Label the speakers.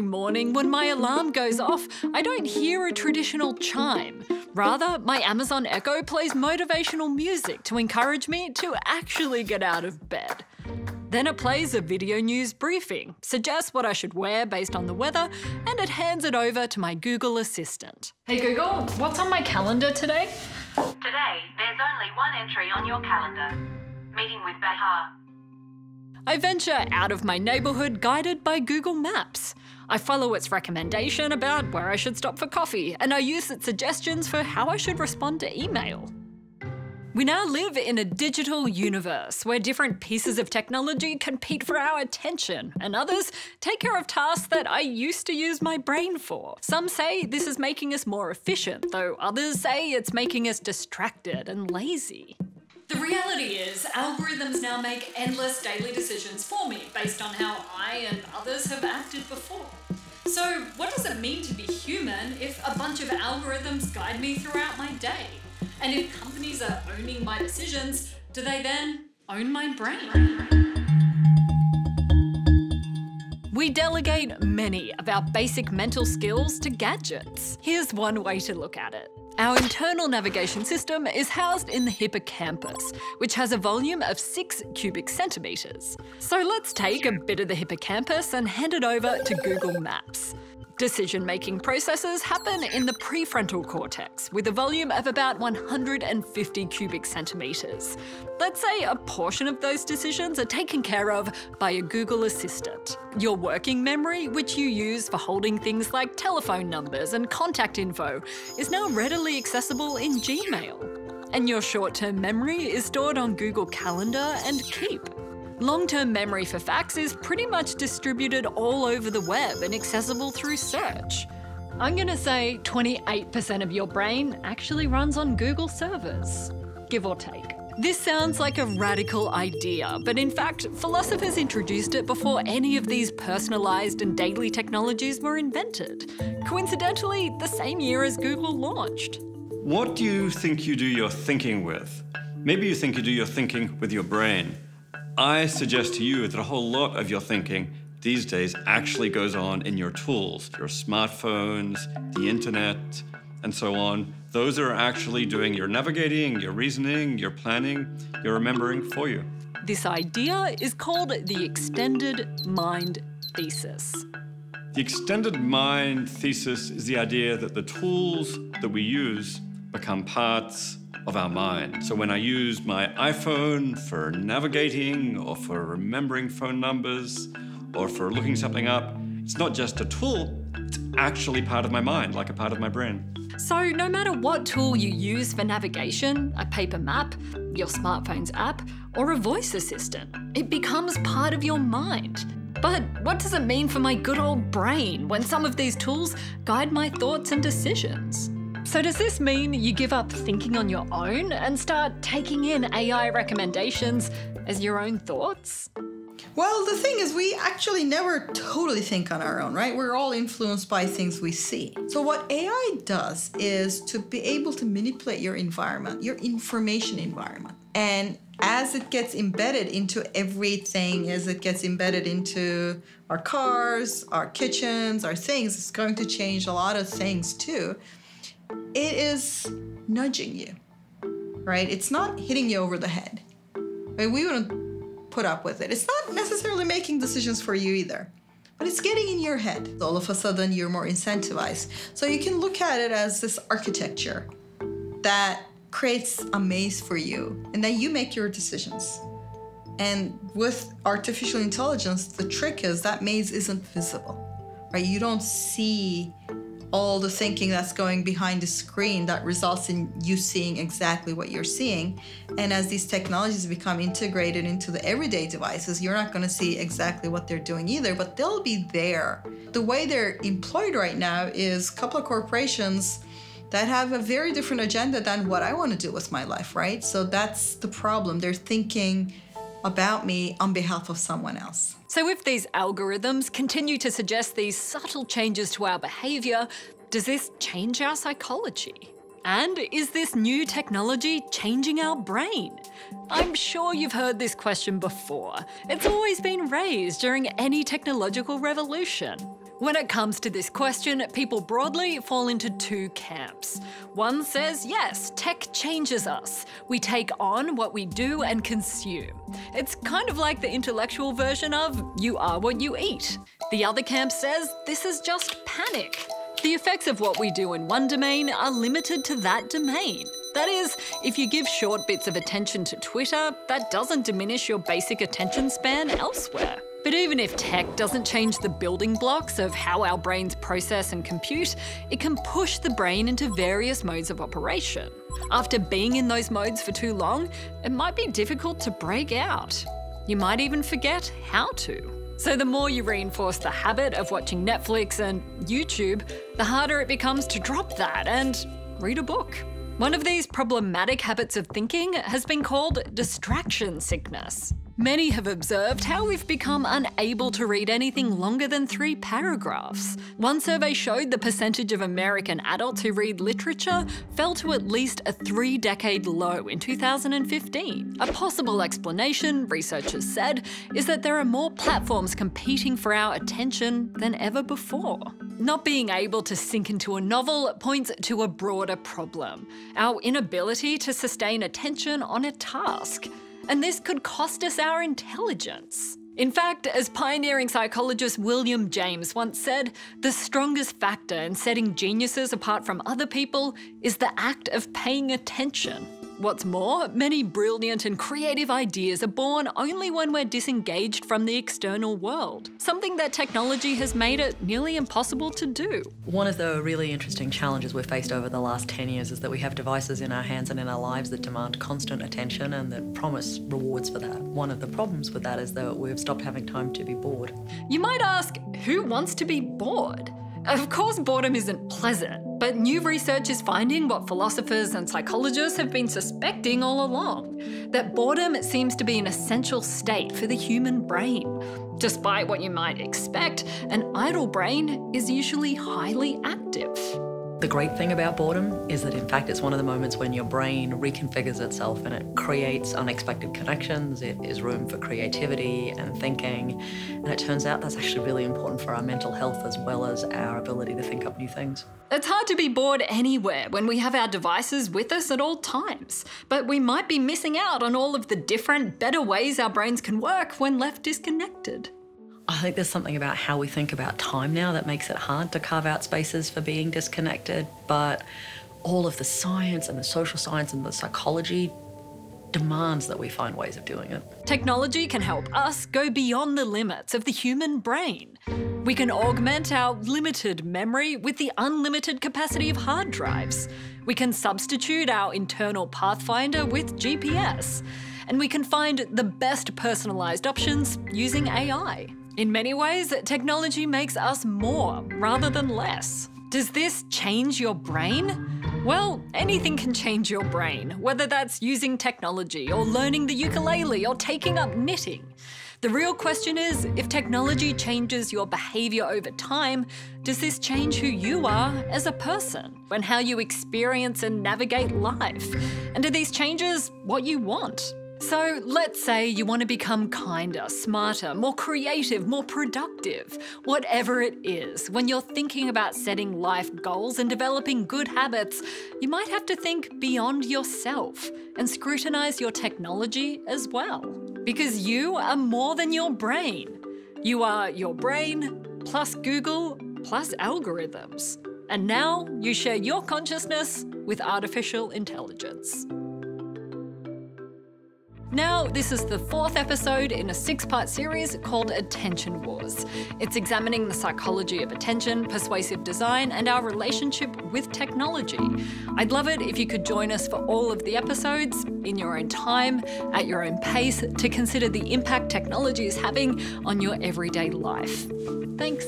Speaker 1: every morning when my alarm goes off, I don't hear a traditional chime. Rather, my Amazon Echo plays motivational music to encourage me to actually get out of bed. Then it plays a video news briefing, suggests what I should wear based on the weather, and it hands it over to my Google Assistant. Hey Google, what's on my calendar today?
Speaker 2: Today, there's only one entry on your calendar meeting with Bahar.
Speaker 1: I venture out of my neighbourhood guided by Google Maps. I follow its recommendation about where I should stop for coffee, and I use its suggestions for how I should respond to email. We now live in a digital universe where different pieces of technology compete for our attention, and others take care of tasks that I used to use my brain for. Some say this is making us more efficient, though others say it's making us distracted and lazy. The reality is, algorithms now make endless daily decisions for me based on how I and others have acted before. So, what does it mean to be human if a bunch of algorithms guide me throughout my day? And if companies are owning my decisions, do they then own my brain? We delegate many of our basic mental skills to gadgets. Here's one way to look at it. Our internal navigation system is housed in the hippocampus, which has a volume of 6 cubic centimetres. So let's take a bit of the hippocampus and hand it over to Google Maps. Decision making processes happen in the prefrontal cortex with a volume of about 150 cubic centimetres. Let's say a portion of those decisions are taken care of by a Google Assistant. Your working memory, which you use for holding things like telephone numbers and contact info, is now readily accessible in Gmail. And your short term memory is stored on Google Calendar and Keep. Long term memory for facts is pretty much distributed all over the web and accessible through search. I'm going to say 28% of your brain actually runs on Google servers, give or take. This sounds like a radical idea, but in fact, philosophers introduced it before any of these personalised and daily technologies were invented. Coincidentally, the same year as Google launched.
Speaker 3: What do you think you do your thinking with? Maybe you think you do your thinking with your brain. I suggest to you that a whole lot of your thinking these days actually goes on in your tools, your smartphones, the internet, and so on. Those are actually doing your navigating, your reasoning, your planning, your remembering for you.
Speaker 1: This idea is called the extended mind thesis.
Speaker 3: The extended mind thesis is the idea that the tools that we use become parts of our mind. So when I use my iPhone for navigating or for remembering phone numbers or for looking something up, it's not just a tool, it's actually part of my mind, like a part of my brain.
Speaker 1: So, no matter what tool you use for navigation, a paper map, your smartphone's app, or a voice assistant, it becomes part of your mind. But what does it mean for my good old brain when some of these tools guide my thoughts and decisions? So, does this mean you give up thinking on your own and start taking in AI recommendations as your own thoughts?
Speaker 4: Well, the thing is, we actually never totally think on our own, right? We're all influenced by things we see. So, what AI does is to be able to manipulate your environment, your information environment. And as it gets embedded into everything, as it gets embedded into our cars, our kitchens, our things, it's going to change a lot of things too it is nudging you, right? It's not hitting you over the head. Right? We wouldn't put up with it. It's not necessarily making decisions for you either, but it's getting in your head. All of a sudden, you're more incentivized. So you can look at it as this architecture that creates a maze for you, and then you make your decisions. And with artificial intelligence, the trick is that maze isn't visible, right? You don't see all the thinking that's going behind the screen that results in you seeing exactly what you're seeing. And as these technologies become integrated into the everyday devices, you're not going to see exactly what they're doing either, but they'll be there. The way they're employed right now is a couple of corporations that have a very different agenda than what I want to do with my life, right? So that's the problem. They're thinking about me on behalf of someone else.
Speaker 1: So, if these algorithms continue to suggest these subtle changes to our behaviour, does this change our psychology? And is this new technology changing our brain? I'm sure you've heard this question before. It's always been raised during any technological revolution. When it comes to this question, people broadly fall into two camps. One says, yes, tech changes us. We take on what we do and consume. It's kind of like the intellectual version of you are what you eat. The other camp says this is just panic. The effects of what we do in one domain are limited to that domain. That is, if you give short bits of attention to Twitter, that doesn't diminish your basic attention span elsewhere. But even if tech doesn't change the building blocks of how our brains process and compute, it can push the brain into various modes of operation. After being in those modes for too long, it might be difficult to break out. You might even forget how to. So, the more you reinforce the habit of watching Netflix and YouTube, the harder it becomes to drop that and read a book. One of these problematic habits of thinking has been called distraction sickness. Many have observed how we've become unable to read anything longer than three paragraphs. One survey showed the percentage of American adults who read literature fell to at least a three decade low in 2015. A possible explanation, researchers said, is that there are more platforms competing for our attention than ever before. Not being able to sink into a novel points to a broader problem our inability to sustain attention on a task and this could cost us our intelligence. In fact, as pioneering psychologist William James once said, the strongest factor in setting geniuses apart from other people is the act of paying attention. What's more, many brilliant and creative ideas are born only when we're disengaged from the external world, something that technology has made it nearly impossible to do.
Speaker 5: One of the really interesting challenges we've faced over the last 10 years is that we have devices in our hands and in our lives that demand constant attention and that promise rewards for that. One of the problems with that is that we've stopped having time to be bored.
Speaker 1: You might ask, who wants to be bored? Of course, boredom isn't pleasant, but new research is finding what philosophers and psychologists have been suspecting all along that boredom seems to be an essential state for the human brain. Despite what you might expect, an idle brain is usually highly active.
Speaker 5: The great thing about boredom is that, in fact, it's one of the moments when your brain reconfigures itself and it creates unexpected connections. It is room for creativity and thinking. And it turns out that's actually really important for our mental health as well as our ability to think up new things.
Speaker 1: It's hard to be bored anywhere when we have our devices with us at all times, but we might be missing out on all of the different, better ways our brains can work when left disconnected.
Speaker 5: I think there's something about how we think about time now that makes it hard to carve out spaces for being disconnected. But all of the science and the social science and the psychology demands that we find ways of doing it.
Speaker 1: Technology can help us go beyond the limits of the human brain. We can augment our limited memory with the unlimited capacity of hard drives. We can substitute our internal pathfinder with GPS. And we can find the best personalised options using AI. In many ways, technology makes us more rather than less. Does this change your brain? Well, anything can change your brain, whether that's using technology or learning the ukulele or taking up knitting. The real question is if technology changes your behaviour over time, does this change who you are as a person and how you experience and navigate life? And are these changes what you want? So let's say you want to become kinder, smarter, more creative, more productive. Whatever it is, when you're thinking about setting life goals and developing good habits, you might have to think beyond yourself and scrutinize your technology as well. Because you are more than your brain. You are your brain plus Google plus algorithms. And now you share your consciousness with artificial intelligence. Now, this is the fourth episode in a six part series called Attention Wars. It's examining the psychology of attention, persuasive design, and our relationship with technology. I'd love it if you could join us for all of the episodes in your own time, at your own pace, to consider the impact technology is having on your everyday life. Thanks.